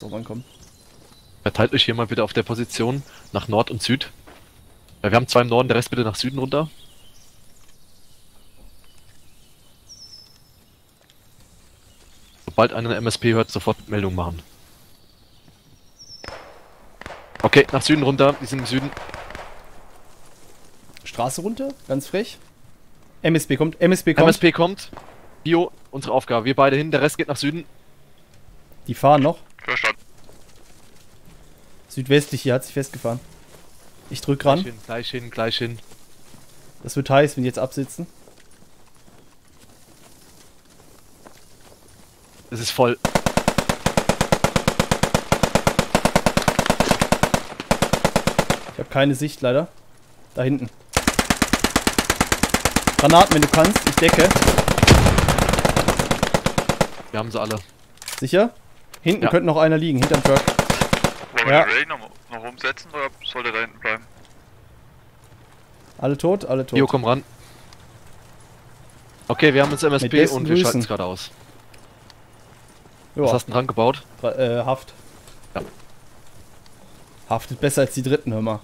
So rankommen. Verteilt euch hier mal bitte auf der Position nach Nord und Süd. Ja, wir haben zwei im Norden, der Rest bitte nach Süden runter. Sobald einer eine MSP hört, sofort Meldung machen. Okay, nach Süden runter, die sind im Süden. Straße runter, ganz frech. MSB kommt, MSB kommt. MSP kommt. Bio, unsere Aufgabe. Wir beide hin, der Rest geht nach Süden. Die fahren noch. Verstanden. Südwestlich hier hat sich festgefahren. Ich drück Gleich ran. hin, gleich hin, gleich hin. Das wird heiß, wenn die jetzt absitzen. Es ist voll. Ich habe keine Sicht leider. Da hinten. Granaten, wenn du kannst. Ich decke. Wir haben sie alle. Sicher? Hinten Ja. könnte noch einer liegen, hinterm Truck. Wollen wir Ja. den Ray noch, noch umsetzen oder soll der da hinten bleiben? Alle tot, alle tot. Bio, komm ran. Okay, wir haben uns MSP und wir schalten es gerade aus. Ja, Was hast du denn dran gebaut? äh, Haft. Ja. Haftet besser als die dritten, hör mal.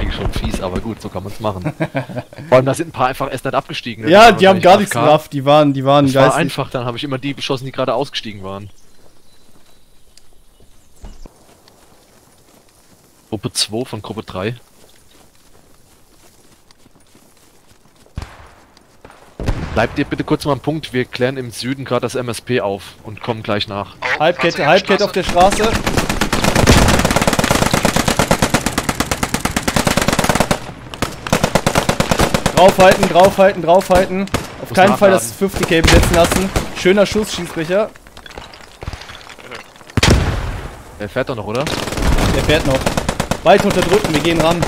Eigentlich schon fies, aber gut, so kann man es machen. Vor allem, da sind ein paar einfach erst nicht abgestiegen. ne? Ja, die haben gar nichts gerafft. Die waren, die waren Das war einfach, dann habe ich immer die beschossen, die gerade ausgestiegen waren. Gruppe 2 von Gruppe 3. Bleibt ihr bitte kurz mal am Punkt, wir klären im Süden gerade das MSP auf und kommen gleich nach. Oh, Halbkette, Halbkette auf der Straße. Draufhalten, draufhalten, draufhalten. Auf Muss keinen Fall das 50k besetzen lassen. Schöner Schuss, Schießbrecher. Er fährt doch noch, oder? Der fährt noch. Weit unterdrücken, wir gehen ran.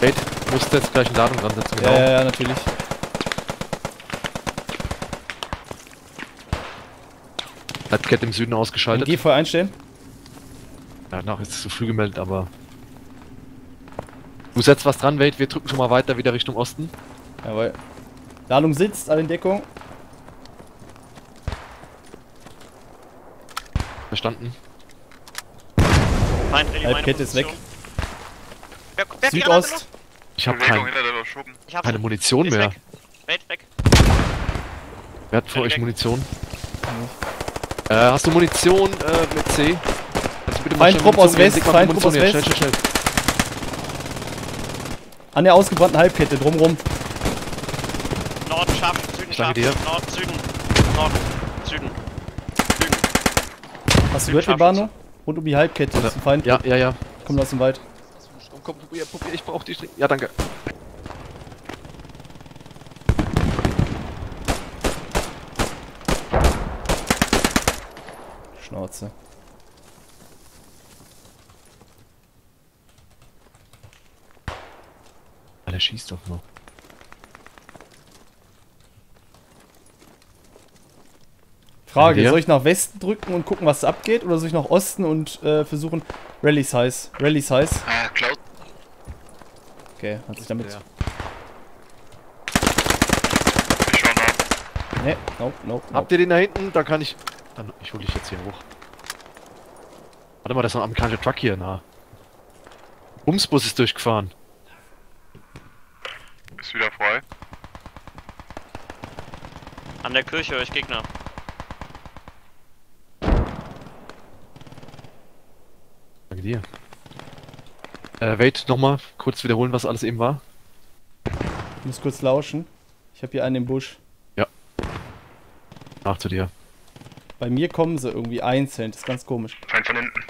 Kate, musst jetzt gleich eine Ladung dran setzen, genau. Ja, ja, ja, natürlich. Halbkette im Süden ausgeschaltet. Geh voll einstellen. Ja, nach ist es zu früh gemeldet, aber. Du setzt was dran, Wade, wir drücken schon mal weiter wieder Richtung Osten. Jawohl. Ladung sitzt, alle in Deckung. Verstanden. Halbkette ist weg. Wer, wer? Südost. Ich habe kein. Ich hab keine. Munition Ist mehr. weg. Wait, weg. Wer hat für euch weg. Munition? Äh, hast du Munition äh, mit C? Kannst du bitte Feind Trupp aus? West, Feind Trupp aus West. Schnell, schnell, schnell. An der ausgebrannten Halbkette, drumrum. Norden scharf, Süden danke dir. Nord, Süden. Nord, Süden. Süden. Hast du gehört, jetzt. Rund um die Halbkette. Das ist ein Feind. Ja, ja, ja. Kommt aus dem Wald. Komm, komm, probier, probier, ich brauch die String. Ja, danke. Schnauze. Der schießt doch noch. Frage, soll ich nach Westen drücken und gucken, was abgeht? Oder soll ich nach Osten und äh, versuchen... Rallys heiß. Rallys heiß. Ah, Cloud. Okay, hat sich damit... Nach. Ne, nope, nope, nope. Habt ihr den da hinten? Da kann ich. Dann, ich hol dich jetzt hier hoch. Warte mal, das ist ein amerikanischer Truck hier nah. Bumsbus ist durchgefahren. Ist wieder frei. An der Kirche höre ich Gegner. Danke dir. Äh, wait, nochmal kurz wiederholen, was alles eben war. Ich muss kurz lauschen. Ich habe hier einen im Busch. Nach zu dir. Bei mir kommen sie irgendwie einzeln. Das ist ganz komisch. Feind von hinten.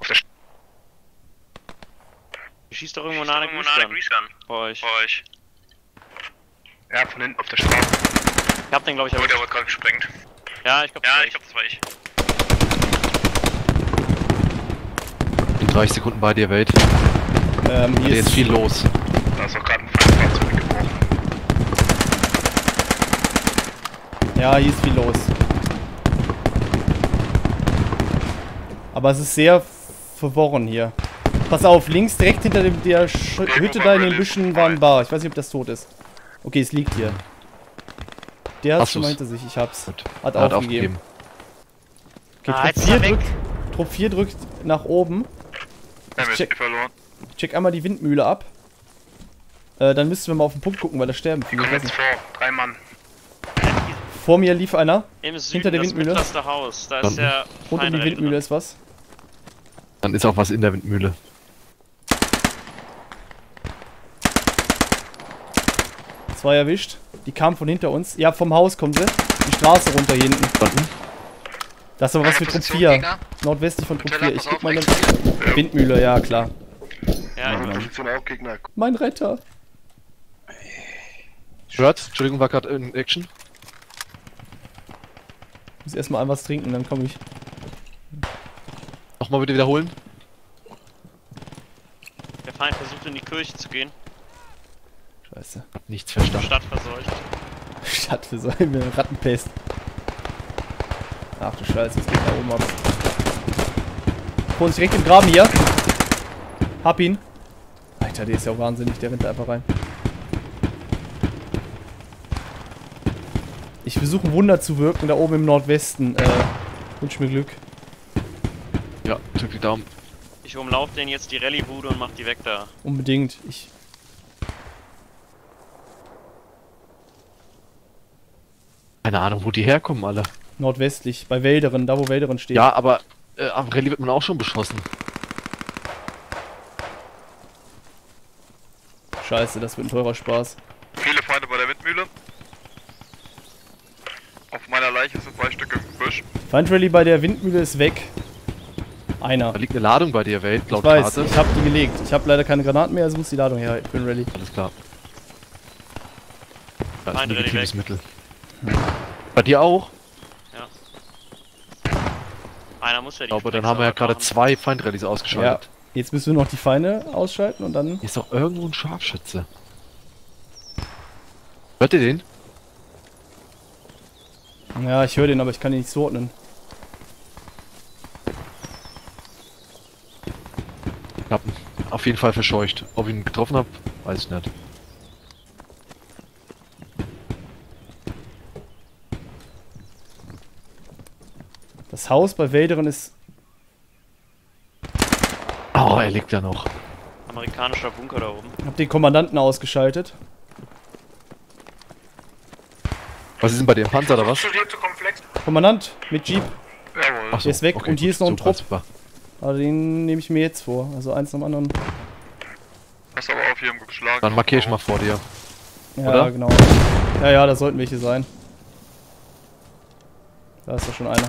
Auf der schießt doch irgendwo nah an der Greasegun. Bei euch. euch. Ja, von hinten auf der Straße. Ich hab den, glaube ich, Oh, der erwischt. wurde gerade gesprengt. Ja, ich glaube, Ja, ich glaube, das war ich. In 30 Sekunden bei dir, Wade. Ähm, Hier hier ist ist viel los. Da ist auch gerade ein Feindfahrzeug gebrochen. Ja, hier ist viel los. Aber es ist sehr verworren hier. Pass auf, links direkt hinter dem, der Sch Hütte da in den Büschen war ein Bar. Ich weiß nicht, ob das tot ist. Okay, es liegt hier. Der hat schon mal hinter sich. Ich hab's. Gut. Hat, hat aufgegeben. aufgegeben. Okay, Ah, Trupp, jetzt ist 4 er weg. drückt, Trupp 4 drückt nach oben. MSP check- verloren. Ich check einmal die Windmühle ab. Äh, dann müssten wir mal auf den Punkt gucken, weil da sterben viele. Ich weiß jetzt vor. Drei Mann. Vor mir lief einer. Im Süden, Hinter der das Windmühle? mittlerste Haus. Da Dann- ist der Rund um die Windmühle drin. ist was. Dann ist auch was in der Windmühle. Zwei erwischt. Die kamen von hinter uns. Ja, vom Haus kommen sie. Die Straße runter hier hinten. Das ist aber was für Trupp 4. Nordwestlich von Trupp 4. Ich guck mal Windmühle, ja klar. Ja, Mann. Position auch Gegner. Mein Retter. Hört? Entschuldigung, war gerade in Action. Muss erstmal ein was trinken, dann komme ich. Nochmal bitte wiederholen. der Feind versucht in die Kirche zu gehen. Scheiße. Hab nichts verstanden. Stadt verseucht. Stadt so eine Rattenpest. Ach du Scheiße, was geht da oben ab? Vor uns direkt im Graben hier. Hab ihn. Alter, der ist ja auch wahnsinnig, der rennt da einfach rein. Ich versuche ein Wunder zu wirken, da oben im Nordwesten. Äh, wünsch mir Glück. Ja, drück die Daumen. Ich umlaufe den jetzt die Rallye-Bude und mach die weg da. Unbedingt. Ich. Keine Ahnung, wo die herkommen alle. Nordwestlich, bei Wälderen, da wo Wälderen steht. Ja, aber äh, am Rallye wird man auch schon beschossen. Scheiße, das wird ein teurer Spaß. Viele Feinde bei der Windmühle. Auf meiner Leiche sind zwei Stück im Busch. Feindralley bei der Windmühle ist weg. Einer. Da liegt eine Ladung bei dir, Welt, Ich laut weiß, Karte. ich habe die gelegt. Ich habe leider keine Granaten mehr, also muss die Ladung her für den Rallye. Alles klar. Da ist ein Rallye legitimes weg. Mittel. Bei dir auch? Einer muss ja Ich die glaube, dann haben wir ja gerade zwei Feindrallies Ja. ausgeschaltet. Jetzt müssen wir noch die Feinde ausschalten und dann. Hier ist doch irgendwo ein Scharfschütze. Hört ihr den? Ja, ich höre den, aber ich kann ihn nicht zuordnen. Ich hab ihn auf jeden Fall verscheucht. Ob ich ihn getroffen habe, weiß ich nicht. Das Haus bei Wälderen ist. Oh, er liegt ja noch. Amerikanischer Bunker da oben. Hab den Kommandanten ausgeschaltet. Was ist denn bei dir? Panzer oder was? Kommandant mit Jeep. Jawohl. Ach so, Der ist weg und hier ist noch ein super, Trupp. Super. Aber den nehme ich mir jetzt vor. Also eins nach dem anderen. Hast aber auf hier im geschlagen. Dann markiere ich mal vor dir. Ja, Oder? genau. Ja, ja, da sollten welche sein. Da ist doch schon einer.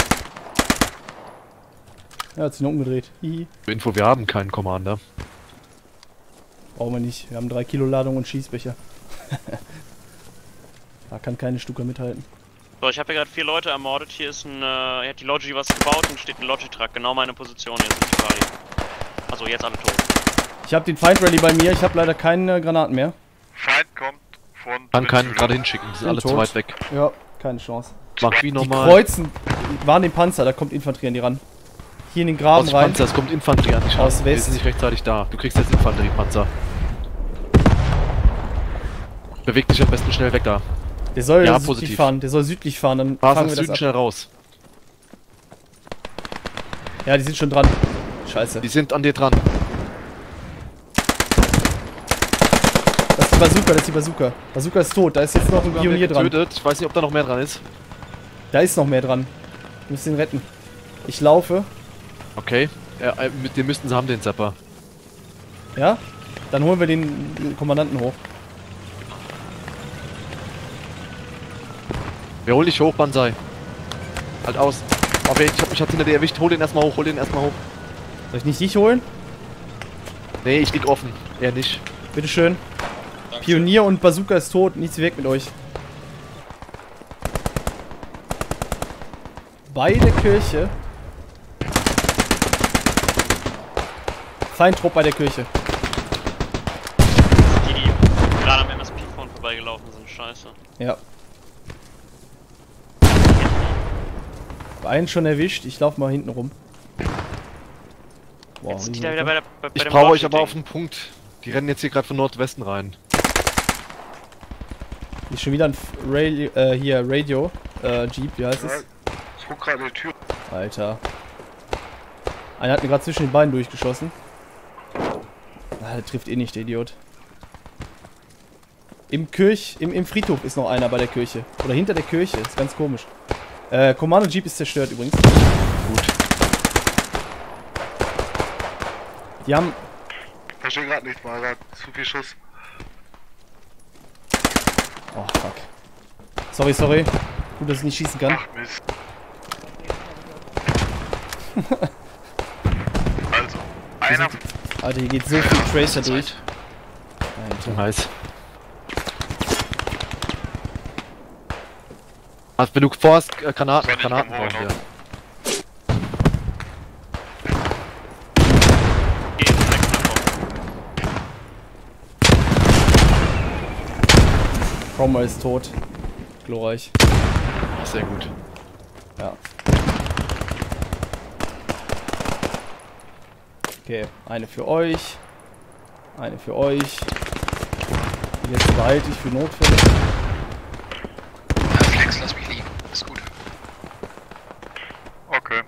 Ja, hat sich noch umgedreht. Hihi. Info, wir haben keinen Commander. Brauchen wir nicht. Wir haben 3 Kilo Ladung und Schießbecher. da kann keine Stuka mithalten. So, ich habe hier gerade vier Leute ermordet. Hier ist ein, äh, hier hat die Logi was gebaut und steht ein Logitruck. Genau meine Position jetzt Charlie. Also jetzt alle tot. Ich habe den Fight Rally bei mir. Ich habe leider keine Granaten mehr. Feind kommt von. Kann keinen gerade hinschicken, die sind alle zu tot. weit weg. Ja, keine Chance. Mach wie Die nochmal. kreuzen, waren den Panzer, da kommt Infanterie an die ran. Hier in den Graben Aus rein. Panzer, es kommt Infanterie an Aus ran. Wir sind nicht rechtzeitig da. Du kriegst jetzt Infanteriepanzer. Beweg dich am besten schnell weg da. Der soll Ja, südlich positiv. fahren, der soll südlich fahren, dann Fahr fangen wir das Süden ab. schnell raus. Ja, die sind schon dran. Scheiße. Die sind an dir dran. Das ist die Bazooka, das ist die Bazooka. Bazooka ist tot, da ist jetzt noch ein Pionier dran. Ich weiß nicht, ob da noch mehr dran ist. Da ist noch mehr dran. Wir müssen ihn retten. Ich laufe. Okay. Ja, äh, mit dem müssten sie haben, den Zapper. Ja? Dann holen wir den, Kommandanten hoch. Wir holen dich hoch, Banzai. Halt aus. Okay, ich hab mich hinter dir erwischt. Hol den erstmal hoch, hol den erstmal hoch. Soll ich nicht dich holen? Nee, ich lieg offen. Er nicht. Bitteschön. Pionier und Bazooka ist tot. Nichts weg mit euch. Bei der Kirche. Feindtrupp bei der Kirche. Die, die gerade am MSP-Phone vorbeigelaufen sind. Scheiße. Ja. Einen schon erwischt. Ich laufe mal hinten rum. Boah, Jetzt sind die wie da wieder bei, der, bei, bei Ich brauche euch aber auf den Punkt. Die rennen jetzt hier gerade von Nordwesten rein. Ist schon wieder ein Rail, äh, hier Radio, äh, Jeep, wie heißt Ja, es? ich guck gerade die Tür. Alter. Einer hat mir gerade zwischen den Beinen durchgeschossen. Ah, der trifft eh nicht, der Idiot. Im Kirch, im, im Friedhof ist noch einer bei der Kirche. Oder hinter der Kirche, ist ganz komisch. Äh, Kommando Jeep ist zerstört übrigens. Gut. Die haben, Verstehe gerade nicht mal, grad zu viel Schuss. oh fuck. Sorry, sorry. Gut, dass ich nicht schießen kann. Ach Mist. also, einer Alter, hier geht so viel Tracer durch. Alter. Nice. Also wenn du vorhast, äh, Granaten, Granaten brauchen wir. Cromwell ist tot. Glorreich. Sehr gut. Ja. Okay, eine für euch. Eine für euch. Letzte behalte ich für Notfälle. Ja, Flex, lass mich liegen. Ist gut. Okay.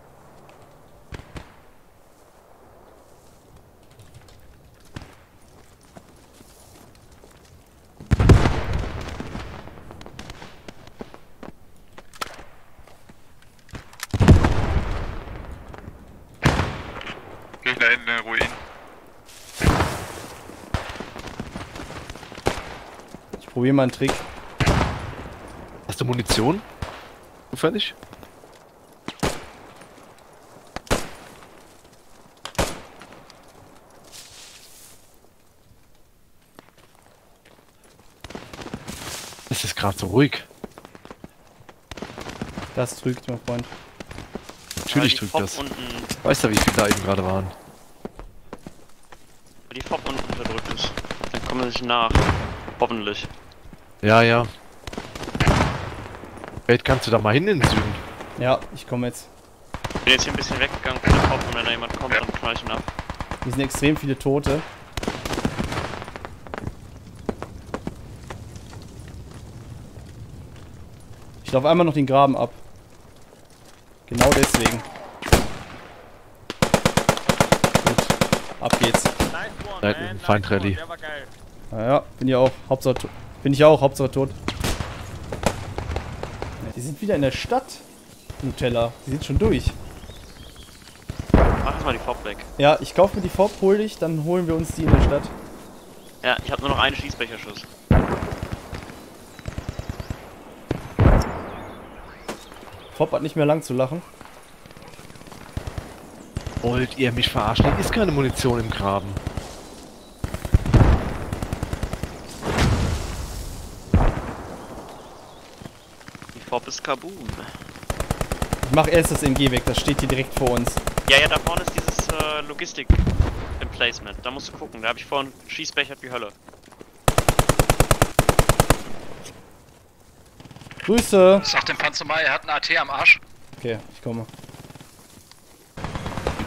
Gegner in den Ruinen. Ich probiere mal einen Trick. Hast du Munition? Zufällig? Es ist gerade so ruhig. Das trügt, mein Freund. Natürlich drückt Fob das. Unten, Weißt du, wie viele da eben gerade waren? Die Fob unten unterdrückt ist. Dann kommen wir sich nach. Hoffentlich. Ja, ja. Vielleicht kannst du da mal hin in den Süden. Ja, ich komme jetzt. Bin jetzt hier ein bisschen weggegangen von der Fob und wenn da jemand kommt, dann knall ich ihn ab. Hier sind extrem viele Tote. Ich laufe einmal noch den Graben ab. Genau deswegen. Ab geht's. Da hinten, ein Feindrally. Naja, bin ja auch. Hauptsache to- Bin ich auch, Hauptsache tot. Die sind wieder in der Stadt. Nutella. Die sind schon durch. Mach jetzt mal die Fob weg. Ja, ich kaufe mir die Fob, hol dich, dann holen wir uns die in der Stadt. Ja, ich habe nur noch einen Schießbecherschuss. Fob hat nicht mehr lang zu lachen. Wollt ihr mich verarschen? Da ist keine Munition im Graben. Die Fob ist Kaboom. Ich mach erst das MG weg, das steht hier direkt vor uns. Ja, ja, da vorne ist dieses äh, Logistik-Emplacement. Da musst du gucken. Da habe ich vorhin Schießbechert wie Hölle. Grüße! Sag dem Panzer mal, er hat einen AT am Arsch. Okay, ich komme.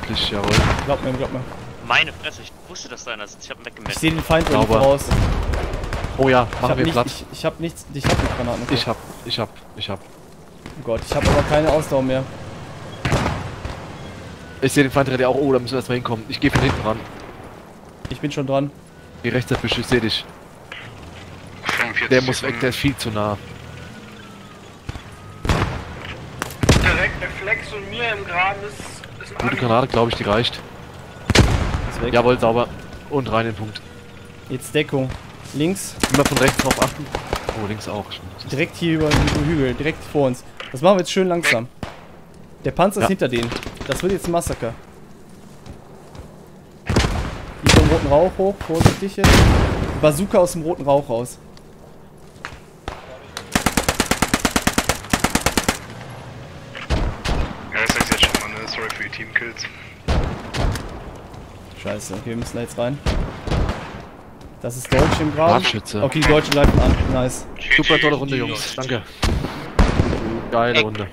Wirklich, jawohl. Glaub mir, glaub mir. Meine Fresse, ich wusste, dass da einer sitzt. Ich hab ihn Ich weggemessen. sehe den Feind irgendwo raus. Oh ja, Ich machen hab, wir nicht, Platz. ich, ich hab nichts, ich hab nicht Granaten. Ich hab, ich hab, ich hab. Oh Gott, ich hab aber keine Ausdauer mehr. Ich sehe den Feind auch. Oh, da müssen wir erstmal hinkommen. Ich gehe von hinten ran. Ich bin schon dran. Geh rechts der Büsche, ich seh dich. 45 Der muss weg, der ist viel zu nah. Direkt der Flex und mir im Graben ist, Gute. Granate, glaube ich, die reicht. Ist. Jawohl, sauber. Und rein in den Punkt. Jetzt Deckung. Links, Immer von rechts drauf achten. Oh, links auch. direkt hier über den Hügel, direkt vor uns. Das machen wir jetzt schön langsam. Der Panzer ist Ja. hinter denen. Das wird jetzt ein Massaker. Hier vom roten Rauch hoch, vorsichtig jetzt. Bazooka aus dem roten Rauch raus. Ja, das ist jetzt schon mal, Teamkills. Scheiße, okay, wir müssen da jetzt rein. Das ist Deutsch im Graben. Scharfschütze. Okay, die Deutschen greifen an. Nice. Super tolle Runde, Jungs. Danke. Geile Runde.